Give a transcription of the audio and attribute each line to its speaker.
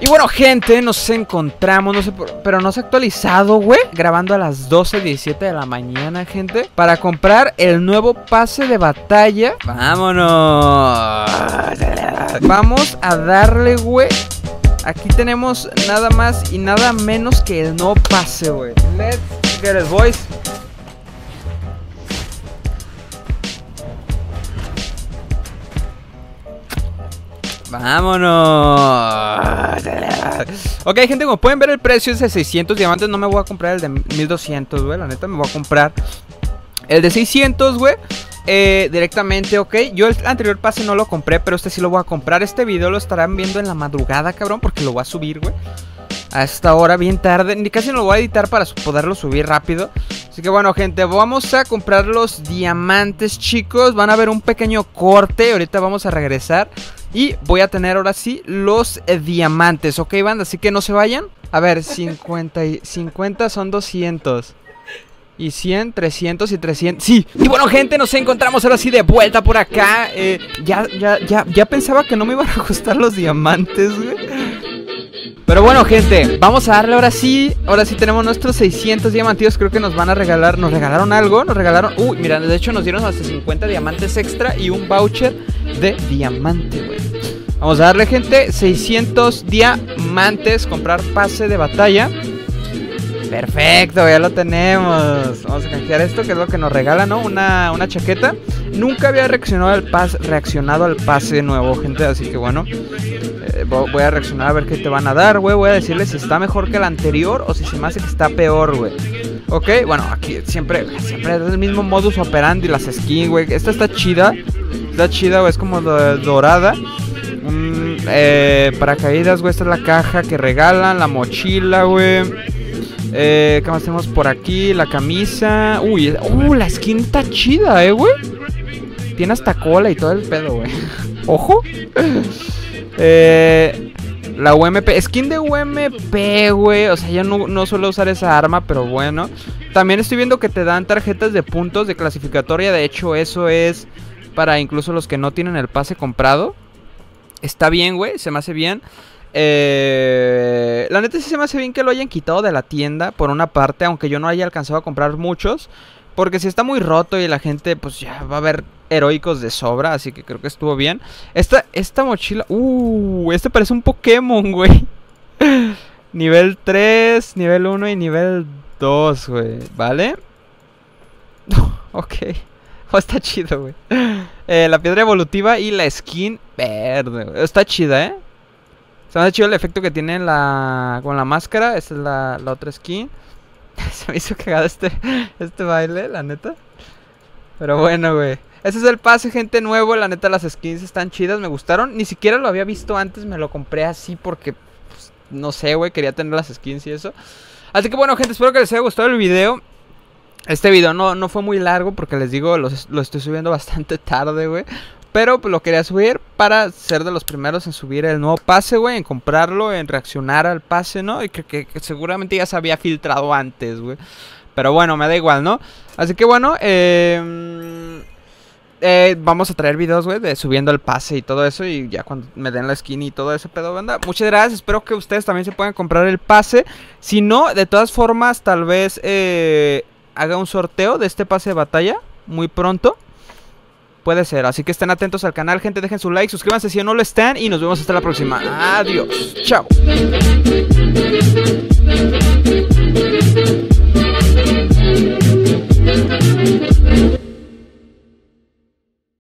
Speaker 1: Y bueno, gente, nos encontramos, no sé, pero no se ha actualizado, güey. Grabando a las 12.17 de la mañana, gente. Para comprar el nuevo pase de batalla. Vámonos. Vamos a darle, güey. Aquí tenemos nada más y nada menos que el nuevo pase, güey. Let's get it, boys. Vámonos. Ok, gente, como pueden ver el precio es de 600 diamantes. No me voy a comprar el de 1200, güey. La neta me voy a comprar el de 600, güey. Eh, directamente, ok. Yo el anterior pase no lo compré, pero este sí lo voy a comprar. Este video lo estarán viendo en la madrugada, cabrón, porque lo voy a subir, güey. A esta hora, bien tarde. Ni casi no lo voy a editar para poderlo subir rápido. Así que bueno, gente, vamos a comprar los diamantes, chicos. Van a ver un pequeño corte. Ahorita vamos a regresar. Y voy a tener ahora sí los eh, diamantes, ¿ok, banda? Así que no se vayan. A ver, 50, y 50 son 200. Y 100, 300 y 300 Sí, y bueno gente, nos encontramos ahora sí de vuelta por acá eh, ya, ya, ya, ya pensaba que no me iban a costar los diamantes, güey pero bueno, gente, vamos a darle ahora sí. Ahora sí tenemos nuestros 600 diamantes. Creo que nos van a regalar. Nos regalaron algo. Nos regalaron. Uy, mira, de hecho nos dieron hasta 50 diamantes extra y un voucher de diamante, güey. Vamos a darle, gente, 600 diamantes. Comprar pase de batalla. Perfecto, ya lo tenemos. Vamos a canjear esto, que es lo que nos regala, ¿no? Una, una chaqueta. Nunca había reaccionado al, pase, reaccionado al pase nuevo, gente. Así que bueno, eh, voy a reaccionar a ver qué te van a dar, güey. Voy a decirles si está mejor que el anterior o si se me hace que está peor, güey. Ok, bueno, aquí siempre, siempre es el mismo modus operandi, las skins, güey. Esta está chida. Está chida, güey. Es como dorada. Eh, paracaídas, güey. Esta es la caja que regalan. La mochila, güey. Eh, ¿Qué más tenemos por aquí? La camisa. Uy, uh, la skin está chida, eh, güey. Tiene hasta cola y todo el pedo, güey. Ojo. Eh, la UMP. Skin de UMP, güey. O sea, yo no, suelo usar esa arma, pero bueno. También estoy viendo que te dan tarjetas de puntos de clasificatoria. De hecho, eso es para incluso los que no tienen el pase comprado. Está bien, güey. Se me hace bien. Eh, la neta sí se me hace bien que lo hayan quitado de la tienda, por una parte, aunque yo no haya alcanzado a comprar muchos. Porque si está muy roto y la gente, pues ya va a haber heroicos de sobra, así que creo que estuvo bien. Esta, esta mochila, uh, este parece un Pokémon, güey. nivel 3, nivel 1 y nivel 2, güey, ¿vale? ok. Está chido, güey. Eh, la piedra evolutiva y la skin verde. Está chida, ¿eh? Se me ha chido el efecto que tiene la, con la máscara. Esta es la, la otra skin. Se me hizo cagado este, este baile, la neta. Pero bueno, güey. Ese es el pase, gente nuevo. La neta, las skins están chidas, me gustaron. Ni siquiera lo había visto antes, me lo compré así porque, pues, no sé, güey, quería tener las skins y eso. Así que bueno, gente, espero que les haya gustado el video. Este video no, no fue muy largo porque les digo, lo estoy subiendo bastante tarde, güey. Pero pues, lo quería subir para ser de los primeros en subir el nuevo pase, güey. En comprarlo, en reaccionar al pase, ¿no? Y que, seguramente ya se había filtrado antes, güey. Pero bueno, me da igual, ¿no? Así que bueno, eh, eh, vamos a traer videos, güey, de subiendo el pase y todo eso. Y ya cuando me den la skin y todo eso, pedo, banda. Muchas gracias. Espero que ustedes también se puedan comprar el pase. Si no, de todas formas, tal vez eh, haga un sorteo de este pase de batalla muy pronto. Puede ser, así que estén atentos al canal, gente, dejen su like, suscríbanse si no lo están y nos vemos hasta la próxima. Adiós, chao.